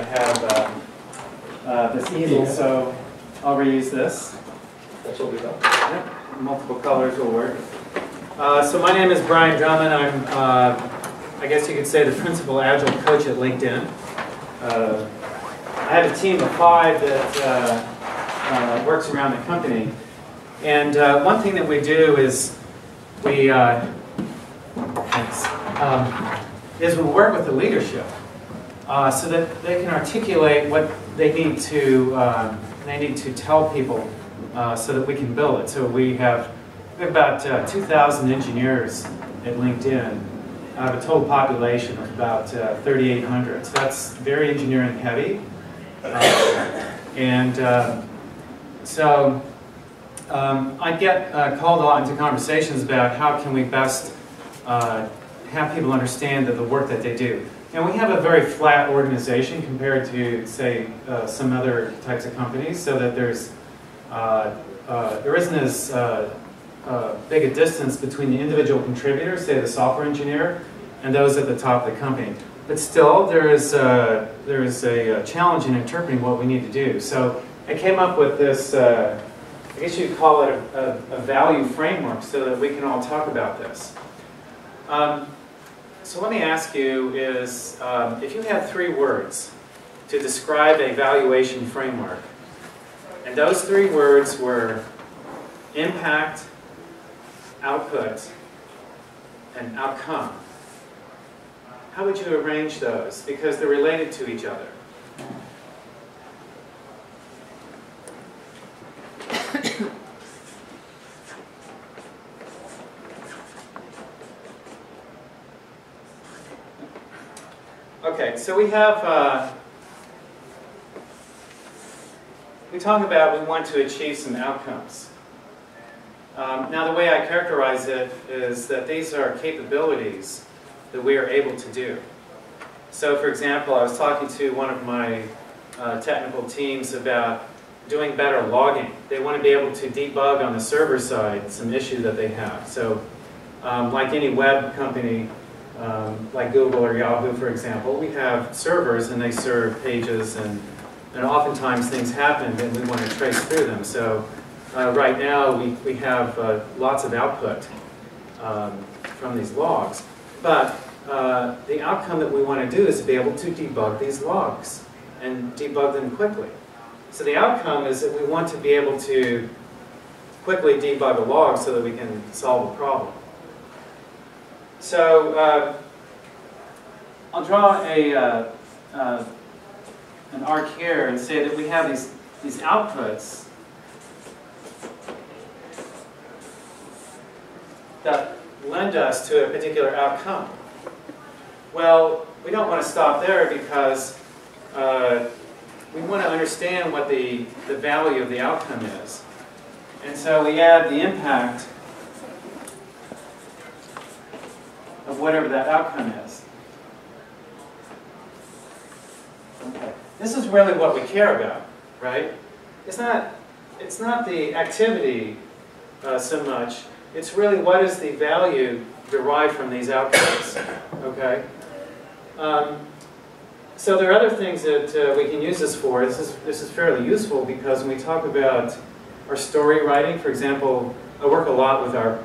I have um, uh, this easel, so I'll reuse this. That's what we got. Yep, Multiple colors will work. Uh, So my name is Brian Drummond. I'm, uh, I guess you could say, the principal Agile coach at LinkedIn. Uh, I have a team of five that uh, uh, works around the company. And uh, one thing that we do is we, uh, thanks, um, is we work with the leadership uh, so that they can articulate what they need to, uh, they need to tell people uh, so that we can build it. So we have, we have about uh, 2,000 engineers at LinkedIn out of a total population of about uh, 3,800. So that's very engineering heavy. Uh, and so um, I get called a lot into conversations about how can we best have people understand that the work that they do. And we have a very flat organization compared to, say, uh, some other types of companies, so that there's uh, uh, there isn't as uh, uh, big a distance between the individual contributors, say the software engineer, and those at the top of the company. But still, there is uh, there is a, challenge in interpreting what we need to do. So I came up with this. I guess you'd call it a, a, a value framework, so that we can all talk about this. Um, so let me ask you: Is um, if you had three words to describe a valuation framework, and those three words were impact, output, and outcome. How would you arrange those? Because they're related to each other. Okay, so we have uh, we talk about we want to achieve some outcomes. Um, now, the way I characterize it is that these are capabilities that we are able to do. So, for example, I was talking to one of my uh, technical teams about doing better logging. They want to be able to debug on the server side some issue that they have. So, um, like any web company, um, like Google or Yahoo, for example, we have servers and they serve pages and and oftentimes things happen and we want to trace through them. So uh, right now we, we have uh, lots of output um, from these logs. But uh, the outcome that we want to do is to be able to debug these logs and debug them quickly. So the outcome is that we want to be able to quickly debug a log so that we can solve a problem. So uh, I'll draw a uh, uh, an arc here and say that we have these, these outputs that lend us to a particular outcome. Well, we don't want to stop there because uh, we want to understand what the, the value of the outcome is. And so we add the impact whatever that outcome is. Okay. This is really what we care about, right? It's not, it's not the activity uh, so much. It's really what is the value derived from these outcomes, okay? Um, so there are other things that uh, we can use this for. This is, this is fairly useful because when we talk about our story writing, for example, I work a lot with our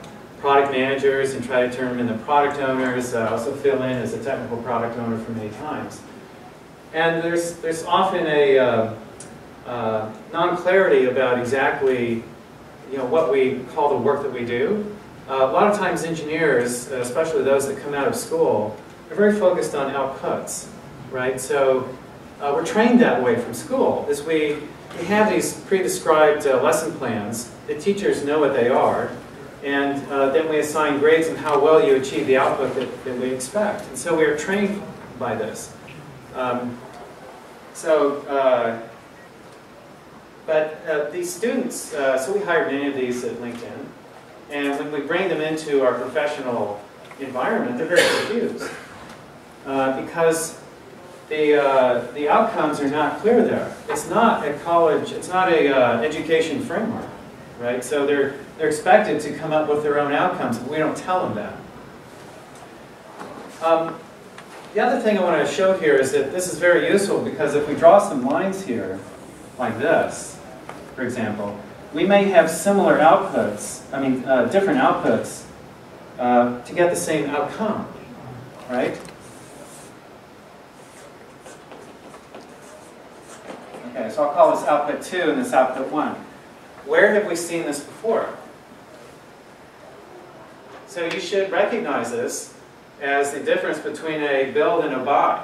product managers and try to turn them into product owners. I also fill in as a technical product owner for many times. And there's, there's often a uh, uh, non-clarity about exactly you know, what we call the work that we do. Uh, a lot of times engineers, especially those that come out of school, are very focused on outputs, right? So uh, we're trained that way from school, is we, we have these pre-described uh, lesson plans. The teachers know what they are, and uh, then we assign grades on how well you achieve the output that, that we expect. And so we are trained by this. Um, so, uh, but uh, these students, uh, so we hired many of these at LinkedIn, and when we bring them into our professional environment, they're very confused uh, because the uh, the outcomes are not clear there. It's not a college, it's not a uh, education framework, right? So they're they're expected to come up with their own outcomes, but we don't tell them that. Um, the other thing I want to show here is that this is very useful because if we draw some lines here, like this, for example, we may have similar outputs, I mean, uh, different outputs uh, to get the same outcome, right? Okay, so I'll call this output 2 and this output 1. Where have we seen this before? So you should recognize this as the difference between a build and a buy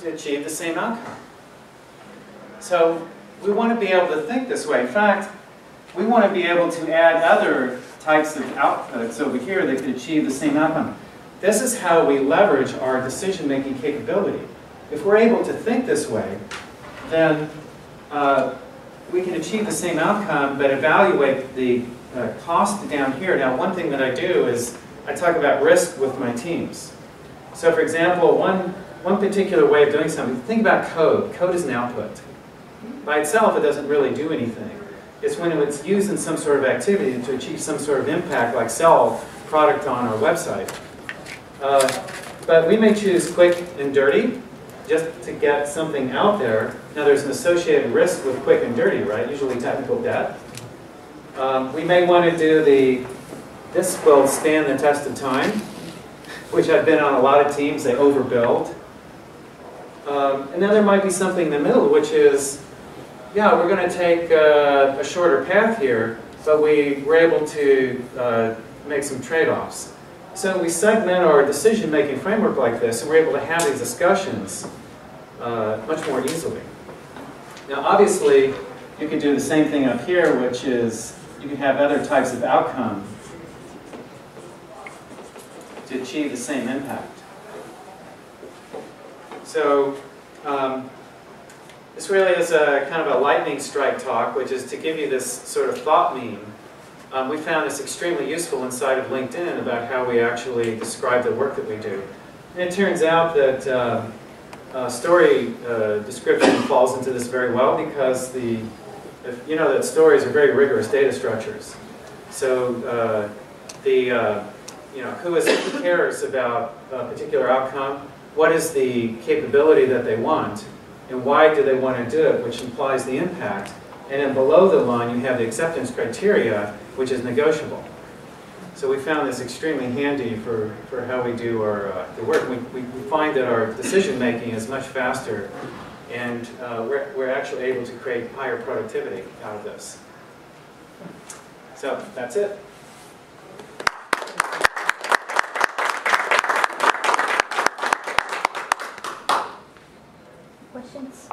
to achieve the same outcome. So we want to be able to think this way. In fact, we want to be able to add other types of outputs over here that can achieve the same outcome. This is how we leverage our decision-making capability. If we're able to think this way, then uh, we can achieve the same outcome, but evaluate the uh, cost down here. Now, one thing that I do is I talk about risk with my teams. So, for example, one, one particular way of doing something, think about code. Code is an output. By itself, it doesn't really do anything. It's when it's used in some sort of activity to achieve some sort of impact, like sell product on our website. Uh, but we may choose quick and dirty, just to get something out there. Now there's an associated risk with quick and dirty, right? Usually technical debt. Um, we may want to do the, this will stand the test of time, which I've been on a lot of teams, they overbuild. Um, and then there might be something in the middle, which is, yeah, we're going to take uh, a shorter path here, but we were able to uh, make some trade-offs. So we segment our decision-making framework like this, and we're able to have these discussions uh, much more easily. Now, obviously, you can do the same thing up here, which is you can have other types of outcome to achieve the same impact. So, um, this really is a kind of a lightning strike talk, which is to give you this sort of thought meme um, we found this extremely useful inside of LinkedIn about how we actually describe the work that we do. And it turns out that uh, uh, story uh, description falls into this very well because the, if, you know that stories are very rigorous data structures. So uh, the, uh, you know, who, is, who cares about a particular outcome? What is the capability that they want? And why do they want to do it, which implies the impact. And then below the line, you have the acceptance criteria, which is negotiable. So we found this extremely handy for, for how we do our uh, the work. We, we, find that our decision making is much faster and uh, we're, we're actually able to create higher productivity out of this. So that's it. Questions?